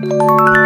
Berawal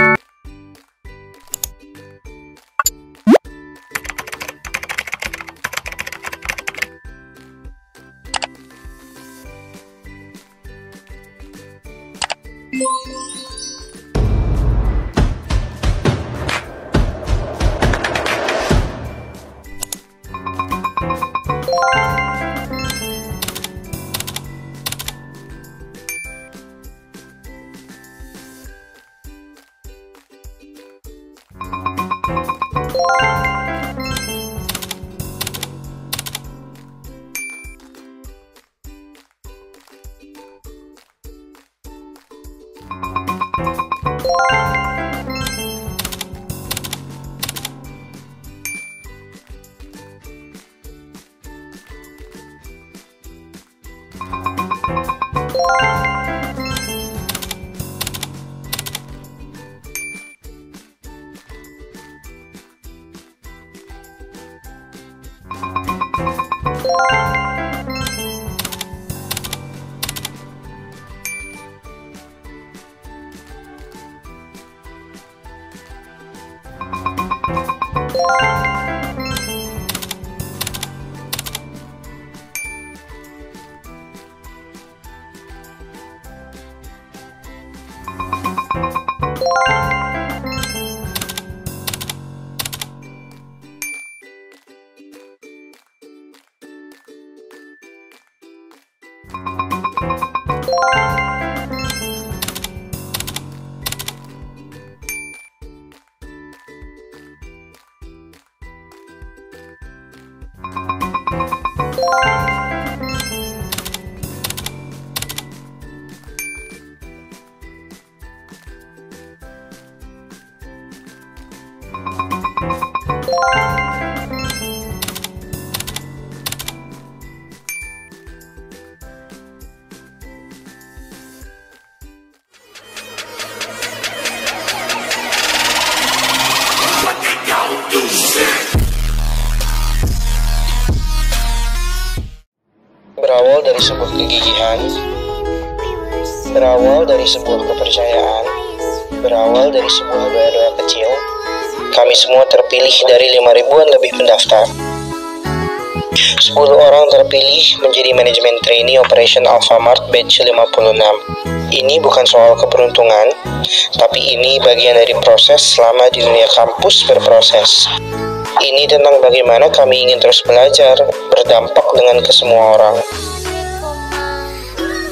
Berawal dari sebuah kepercayaan, berawal dari sebuah doa-doa kecil, kami semua terpilih dari lima ribuan lebih pendaftar. 10 orang terpilih menjadi manajemen trainee Operation Alfamart batch 56. Ini bukan soal keberuntungan, tapi ini bagian dari proses selama di dunia kampus berproses. Ini tentang bagaimana kami ingin terus belajar, berdampak dengan ke semua orang.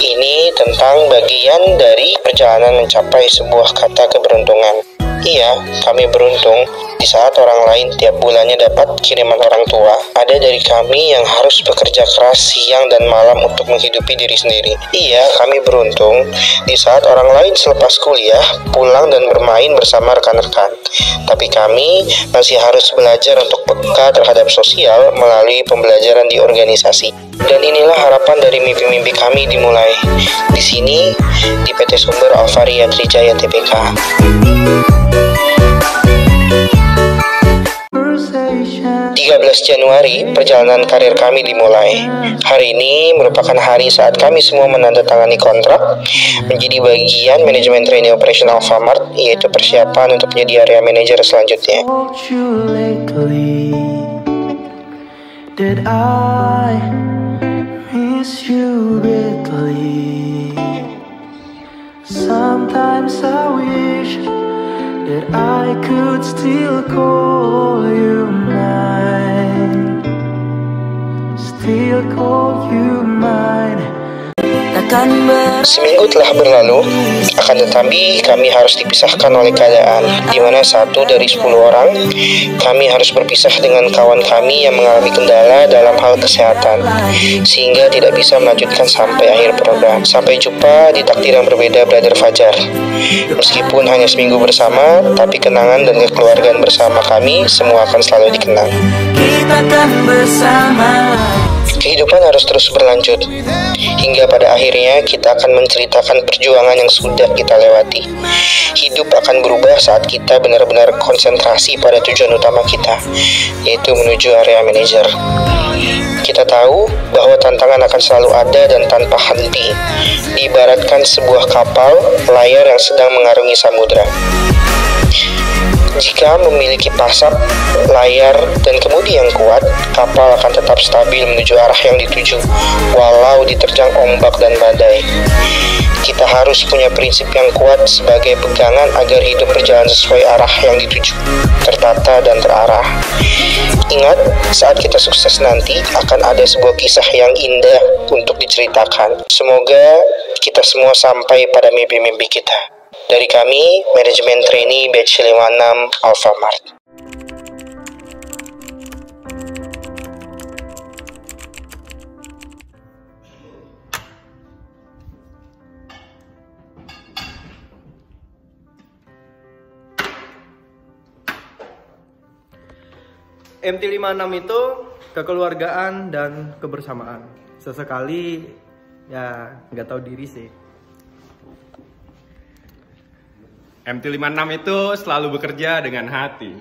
Ini tentang bagian dari perjalanan mencapai sebuah kata keberuntungan. Iya, kami beruntung di saat orang lain tiap bulannya dapat kiriman orang tua. Ada dari kami yang harus bekerja keras siang dan malam untuk menghidupi diri sendiri. Iya, kami beruntung di saat orang lain selepas kuliah pulang dan bermain bersama rekan-rekan. Tapi kami masih harus belajar untuk peka terhadap sosial melalui pembelajaran di organisasi. Dan inilah harapan dari mimpi-mimpi kami dimulai. Di sini, di PT Sumber Alvaria Trijaya TPK. 13 Januari, perjalanan karir kami dimulai. Hari ini merupakan hari saat kami semua menandatangani kontrak menjadi bagian manajemen training operasional Alfamart, yaitu persiapan untuk menjadi area manager selanjutnya. Miss you greatly? Sometimes I wish that I could still call you mine, still call you mine. Seminggu telah berlalu, akan tetapi kami harus dipisahkan oleh keadaan, di mana satu dari 10 orang, kami harus berpisah dengan kawan kami yang mengalami kendala dalam hal kesehatan, sehingga tidak bisa melanjutkan sampai akhir program. Sampai jumpa di takdir yang berbeda, Brother Fajar. Meskipun hanya seminggu bersama, tapi kenangan dan kekeluargaan bersama kami semua akan selalu dikenang. kita kan bersama. Kehidupan harus terus berlanjut, hingga pada akhirnya kita akan menceritakan perjuangan yang sudah kita lewati. Hidup akan berubah saat kita benar-benar konsentrasi pada tujuan utama kita, yaitu menuju area manajer. Kita tahu bahwa tantangan akan selalu ada dan tanpa henti. Diibaratkan sebuah kapal layar yang sedang mengarungi samudra. Jika memiliki pasap, layar, dan kemudi yang kuat, kapal akan tetap stabil menuju arah yang dituju, walau diterjang ombak dan badai. Kita harus punya prinsip yang kuat sebagai pegangan agar hidup berjalan sesuai arah yang dituju, tertata dan terarah. Ingat, saat kita sukses nanti akan ada sebuah kisah yang indah untuk diceritakan. Semoga kita semua sampai pada mimpi-mimpi kita. Dari kami, Manajemen Trainee Batch 56 Alfamart. MT56 itu kekeluargaan dan kebersamaan. Sesekali ya nggak tahu diri sih. MT56 itu selalu bekerja dengan hati.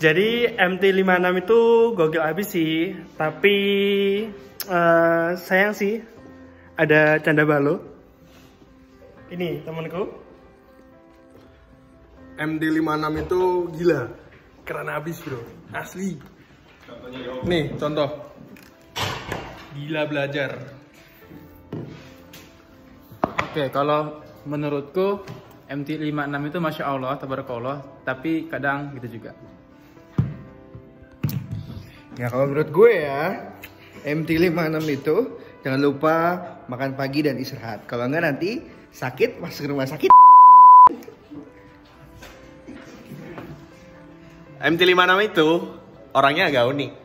Jadi MT56 itu gokil abis sih, tapi eh, sayang sih ada canda balo. Ini temanku. MD56 itu gila keren abis bro asli nih contoh gila belajar Oke, kalau menurutku MT56 itu masya Allah, tabarakallah, tapi kadang gitu juga. Ya kalau menurut gue ya MT56 itu jangan lupa makan pagi dan istirahat. Kalau enggak nanti sakit masuk rumah sakit. MT56 itu orangnya agak unik.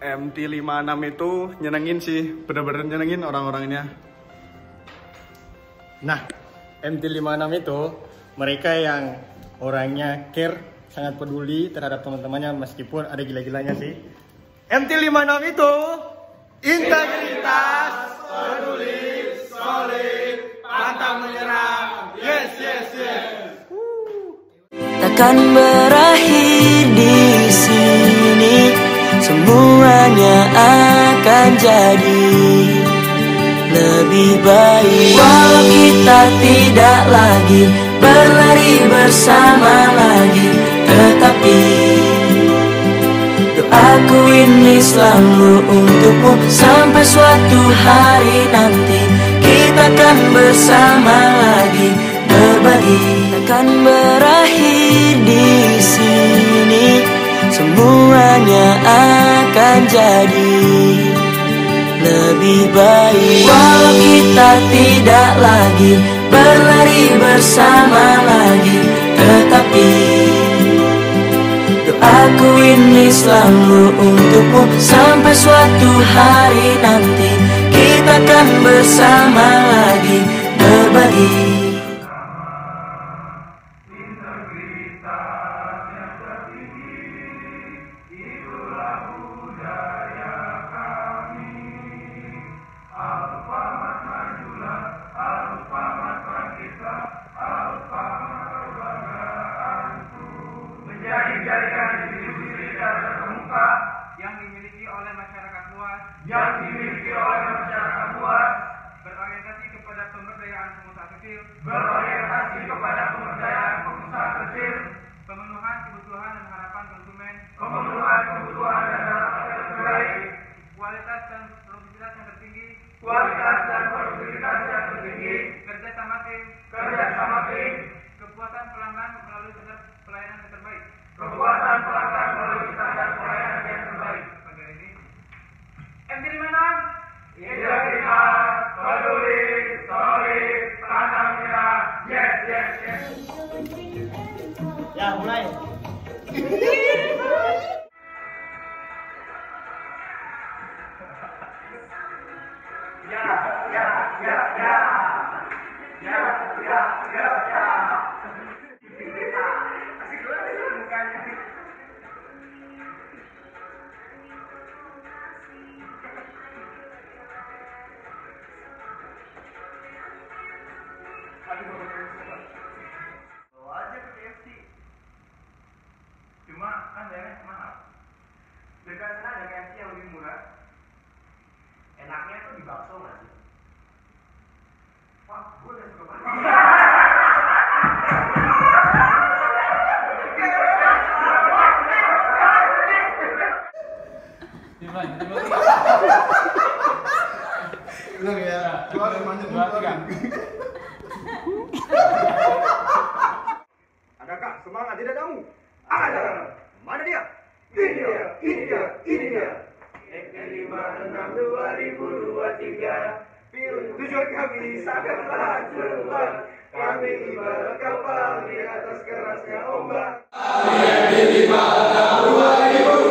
MT56 itu nyenengin sih bener-bener nyenengin orang-orangnya Nah, MT56 itu mereka yang orangnya care, sangat peduli terhadap teman-temannya meskipun ada gila-gilanya sih. MT56 itu integritas, peduli, solid, pantang menyerah. Yes, yes, yes. takkan berakhir di sini semuanya akan jadi lebih baik. Walau kita tidak lagi berlari bersama lagi tetapi doaku ini selalu untukmu sampai suatu hari nanti. Kita akan bersama lagi berbagi. Akan berakhir semuanya akan jadi lebih baik. Walau kita tidak lagi berlari bersama lagi tetapi doaku ini selalu untukmu sampai suatu hari nanti. Kita akan bersama lagi berbagi there. Ini dia, ini dia, ini dia. lima enam dua ribu dua tiga. Tujuan kami sangatlah jelas. Kami ibarat kapal di atas kerasnya ombak. Kami sangat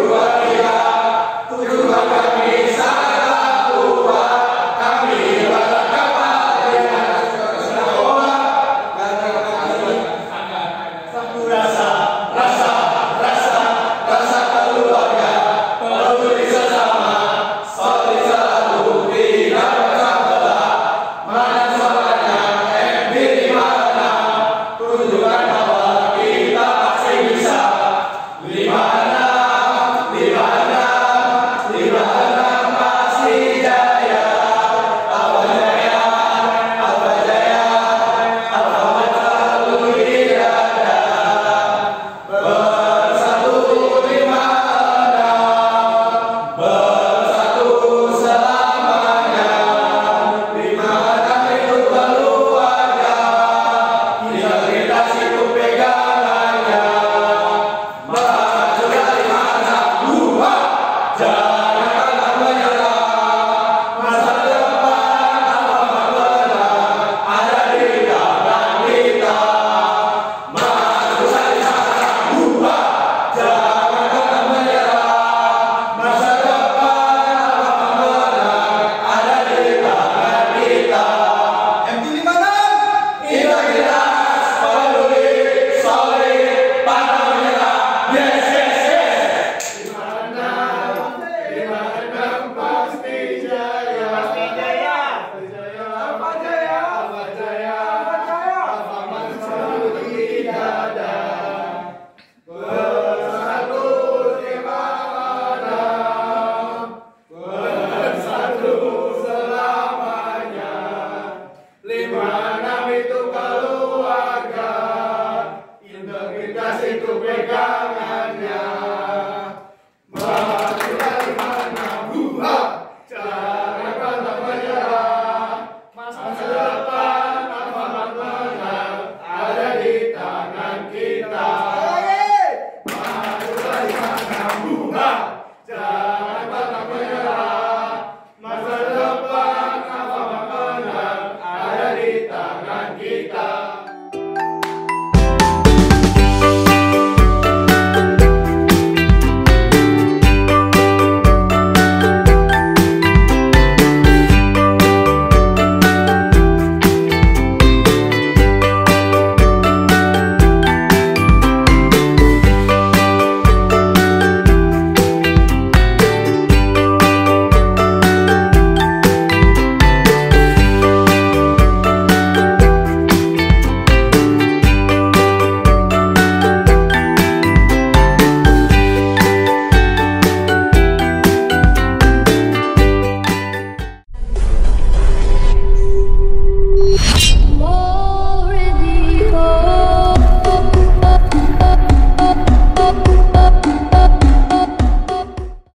Kita situ pegangannya.